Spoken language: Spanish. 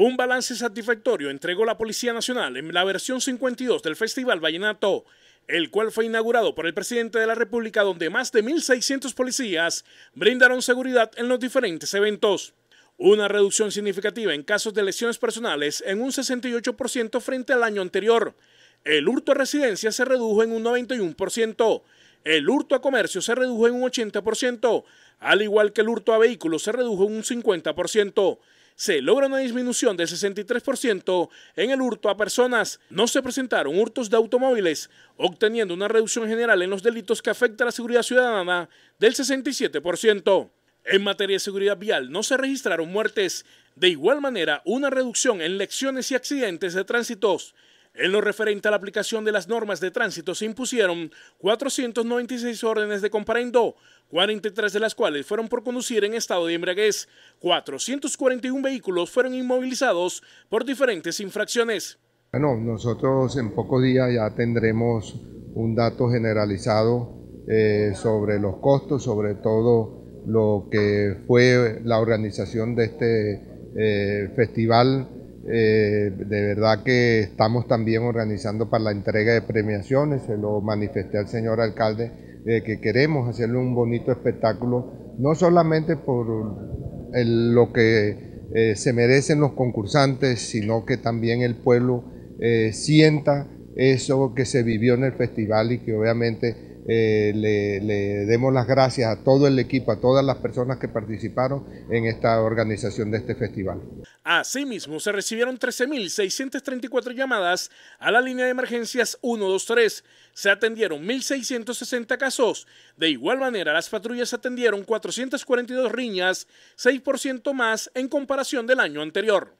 Un balance satisfactorio entregó la Policía Nacional en la versión 52 del Festival Vallenato, el cual fue inaugurado por el presidente de la República, donde más de 1.600 policías brindaron seguridad en los diferentes eventos. Una reducción significativa en casos de lesiones personales en un 68% frente al año anterior. El hurto a residencia se redujo en un 91%. El hurto a comercio se redujo en un 80%, al igual que el hurto a vehículos se redujo en un 50%. Se logra una disminución del 63% en el hurto a personas. No se presentaron hurtos de automóviles, obteniendo una reducción general en los delitos que afectan a la seguridad ciudadana del 67%. En materia de seguridad vial no se registraron muertes. De igual manera, una reducción en lecciones y accidentes de tránsitos. En lo referente a la aplicación de las normas de tránsito se impusieron 496 órdenes de comparendo, 43 de las cuales fueron por conducir en estado de embriaguez. 441 vehículos fueron inmovilizados por diferentes infracciones. Bueno, nosotros en pocos días ya tendremos un dato generalizado eh, sobre los costos, sobre todo lo que fue la organización de este eh, festival eh, de verdad que estamos también organizando para la entrega de premiaciones, se lo manifesté al señor alcalde, de que queremos hacerle un bonito espectáculo, no solamente por lo que eh, se merecen los concursantes, sino que también el pueblo eh, sienta eso que se vivió en el festival y que obviamente eh, le, demos las gracias a todo el equipo, a todas las personas que participaron en esta organización de este festival. Asimismo, se recibieron 13.634 llamadas a la línea de emergencias 123. Se atendieron 1.660 casos. De igual manera, las patrullas atendieron 442 riñas, 6% más en comparación del año anterior.